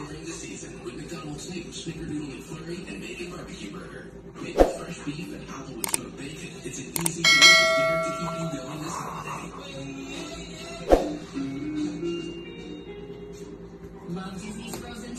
offering this season with McDonald's new Snickerdoodle McFlurry and Bacon Barbecue Burger. Made with fresh beef and Applewood smoked bacon, it's an easy, delicious dinner to keep you going this holiday. Love Disney's Frozen